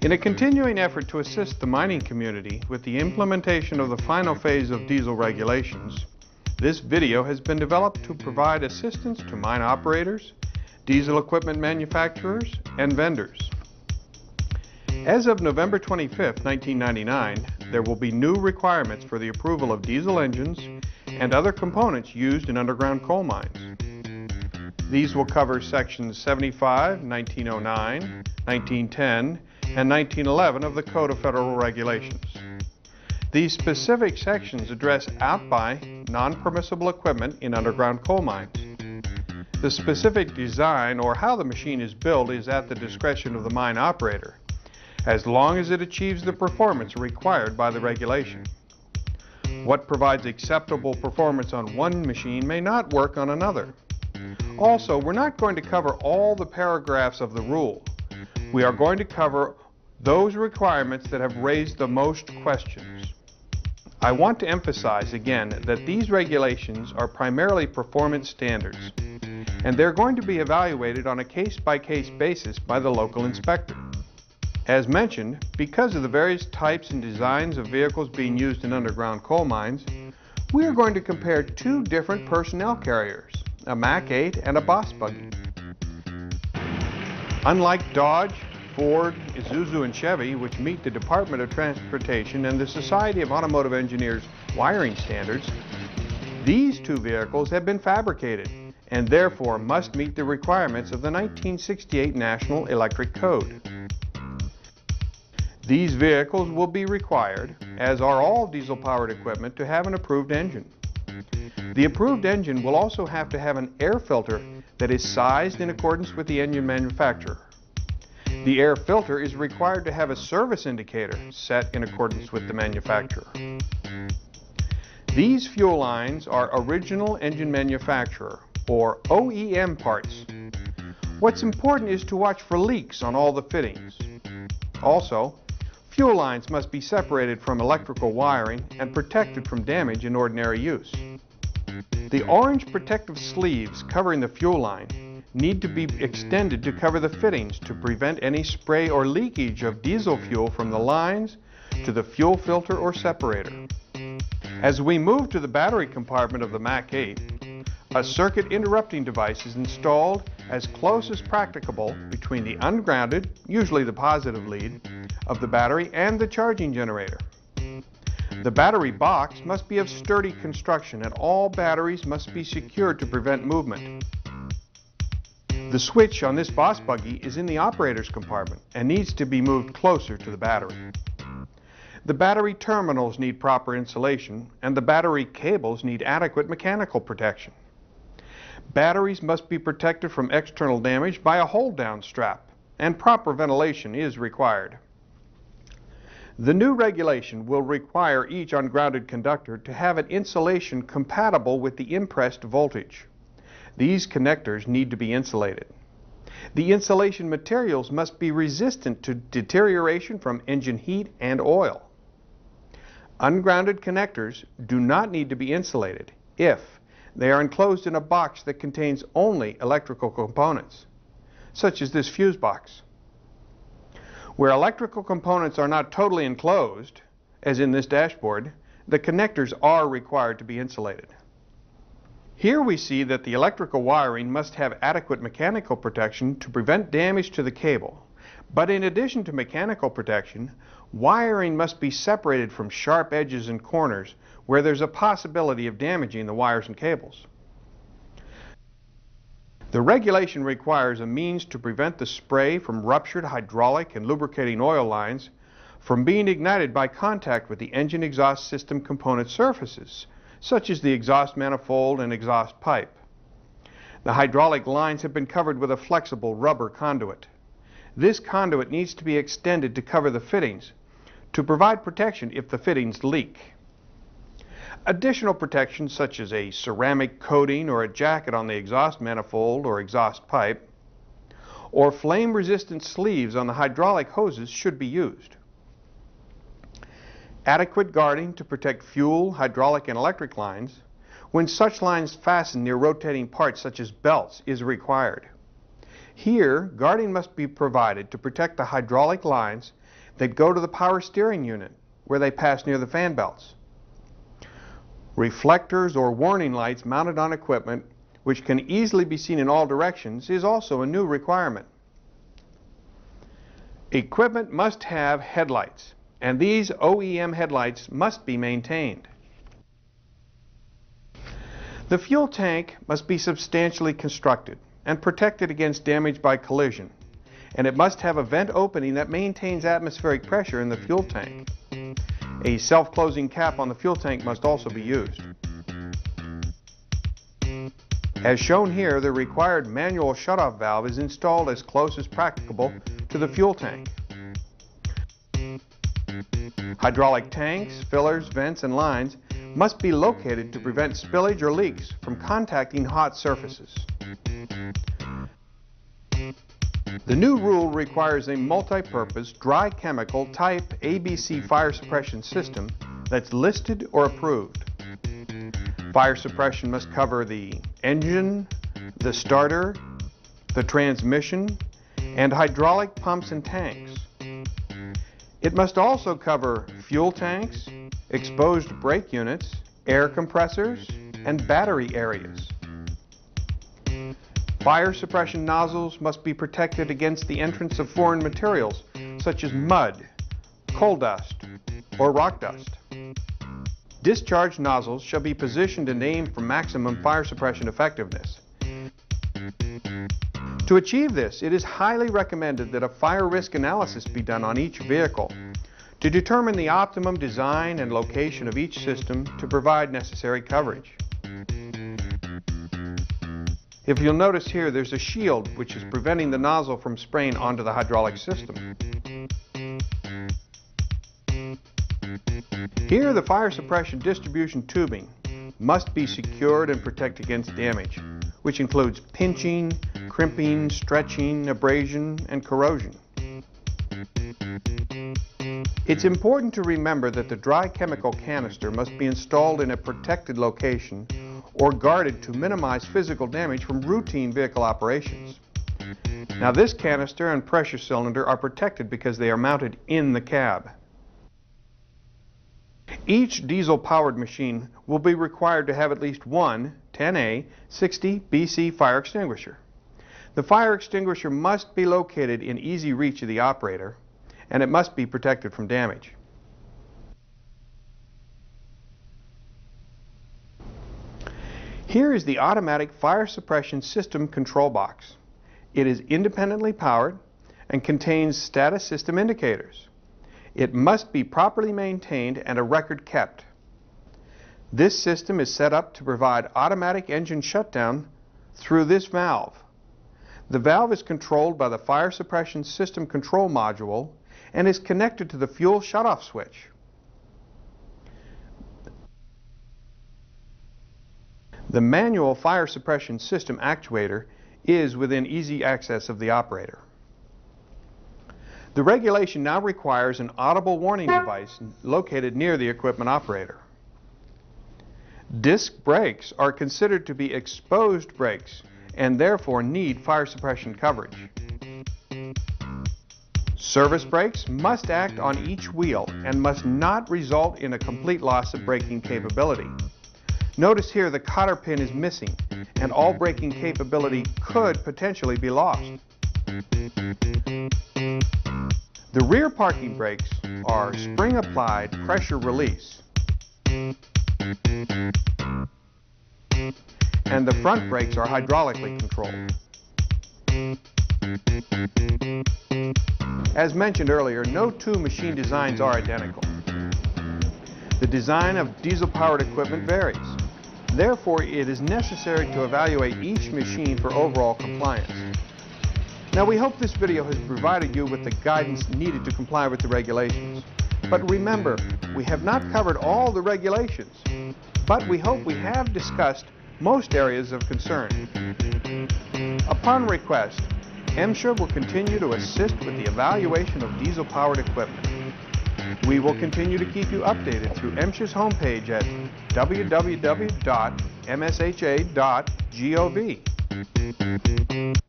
In a continuing effort to assist the mining community with the implementation of the final phase of diesel regulations, this video has been developed to provide assistance to mine operators, diesel equipment manufacturers, and vendors. As of November 25, 1999, there will be new requirements for the approval of diesel engines and other components used in underground coal mines. These will cover sections 75, 1909, 1910, and 1911 of the Code of Federal Regulations. These specific sections address out-by, non-permissible equipment in underground coal mines. The specific design or how the machine is built is at the discretion of the mine operator, as long as it achieves the performance required by the regulation. What provides acceptable performance on one machine may not work on another. Also, we're not going to cover all the paragraphs of the rule. We are going to cover those requirements that have mm-hmm. raised the most questions. I want to emphasize again that these regulations are primarily performance standards, and they're going to be evaluated on a case-by-case -case basis by the local inspector. As mentioned, because of the various types and designs of vehicles being used in underground coal mines, we are going to compare two different personnel carriers a Mack 8, and a Boss buggy. Unlike Dodge, Ford, Isuzu, and Chevy, which meet the Department of Transportation and the Society of Automotive Engineers wiring standards, these two vehicles have been fabricated and therefore must meet the requirements of the 1968 National Electric Code. These vehicles will be required, as are all diesel-powered equipment, to have an approved engine. The approved engine will also have to have an air filter that is sized in accordance with the engine manufacturer. The air filter is required to have a service indicator set in accordance with the manufacturer. These fuel lines are original engine manufacturer, or OEM parts. What's important is to watch for leaks on all the fittings. Also, fuel lines must be separated from electrical wiring and protected from damage in ordinary use. The orange protective sleeves covering the fuel line need to be extended to cover the fittings to prevent any spray or leakage of diesel fuel from the lines to the fuel filter or separator. As we move to the battery compartment of the Mack 8, a circuit interrupting device is installed as close as practicable between the ungrounded, usually the positive lead, of the battery and the charging generator. The battery box must be of sturdy construction and all batteries must be secured to prevent movement. The switch on this Boss buggy is in the operator's compartment and needs to be moved closer to the battery. The battery terminals need proper insulation and the battery cables need adequate mechanical protection. Batteries must be protected from external damage by a hold-down strap and proper ventilation is required. The new regulation will require each ungrounded conductor to have an insulation compatible with the impressed voltage. These connectors need to be insulated. The insulation materials must be resistant to deterioration from engine heat and oil. Ungrounded connectors do not need to be insulated if they are enclosed in a box that contains only electrical components, such as this fuse box. Where electrical components are not totally enclosed, as in this dashboard, the connectors are required to be insulated. Here we see that the electrical wiring must have adequate mechanical protection to prevent damage to the cable. But in addition to mechanical protection, wiring must be separated from sharp edges and corners where there's a possibility of damaging the wires and cables. The regulation requires a means to prevent the spray from ruptured hydraulic and lubricating oil lines from being ignited by contact with the engine exhaust system component surfaces, such as the exhaust manifold and exhaust pipe. The hydraulic lines have been covered with a flexible rubber conduit. This conduit needs to be extended to cover the fittings to provide protection if the fittings leak. Additional protection such as a ceramic coating or a jacket on the exhaust manifold or exhaust pipe or flame-resistant sleeves on the hydraulic hoses should be used. Adequate guarding to protect fuel, hydraulic, and electric lines when such lines fasten near rotating parts such as belts is required. Here, guarding must be provided to protect the hydraulic lines that go to the power steering unit, where they pass near the fan belts. Reflectors or warning lights mounted on equipment, which can easily be seen in all directions, is also a new requirement. Equipment must have headlights, and these OEM headlights must be maintained. The fuel tank must be substantially constructed and protected against damage by collision, and it must have a vent opening that maintains atmospheric pressure in the fuel tank. A self-closing cap on the fuel tank must also be used. As shown here, the required manual shutoff valve is installed as close as practicable to the fuel tank. Hydraulic tanks, fillers, vents, and lines must be located to prevent spillage or leaks from contacting hot surfaces. The new rule requires a multi-purpose dry chemical type ABC fire suppression system that's listed or approved. Fire suppression must cover the engine, the starter, the transmission, and hydraulic pumps and tanks. It must also cover fuel tanks, exposed brake units, air compressors, and battery areas. Fire suppression nozzles must be protected against the entrance of foreign materials such as mud, coal dust, or rock dust. Discharge nozzles shall be positioned and aimed for maximum fire suppression effectiveness. To achieve this, it is highly recommended that a fire risk analysis be done on each vehicle to determine the optimum design and location of each system to provide necessary coverage. If you'll notice here, there's a shield which is preventing the nozzle from spraying onto the hydraulic system. Here, the fire suppression distribution tubing must be secured and protect against damage, which includes pinching, crimping, stretching, abrasion, and corrosion. It's important to remember that the dry chemical canister must be installed in a protected location or guarded to minimize physical damage from routine vehicle operations. Now this canister and pressure cylinder are protected because they are mounted in the cab. Each diesel-powered machine will be required to have at least one 10A 60 BC fire extinguisher. The fire extinguisher must be located in easy reach of the operator, and it must be protected from damage. Here is the automatic fire suppression system control box. It is independently powered and contains status system indicators. It must be properly maintained and a record kept. This system is set up to provide automatic engine shutdown through this valve. The valve is controlled by the fire suppression system control module and is connected to the fuel shutoff switch. The manual fire suppression system actuator is within easy access of the operator. The regulation now requires an audible warning device located near the equipment operator. Disc brakes are considered to be exposed brakes and therefore need fire suppression coverage. Service brakes must act on each wheel and must not result in a complete loss of braking capability. Notice here the cotter pin is missing and all braking capability could potentially be lost. The rear parking brakes are spring-applied pressure release. And the front brakes are hydraulically controlled. As mentioned earlier, no two machine designs are identical. The design of diesel-powered equipment varies. Therefore, it is necessary to evaluate each machine for overall compliance. Now we hope this video has provided you with the guidance needed to comply with the regulations. But remember, we have not covered all the regulations, but we hope we have discussed most areas of concern. Upon request, MSHA will continue to assist with the evaluation of diesel-powered equipment. We will continue to keep you updated through MSHA's homepage at www.msha.gov.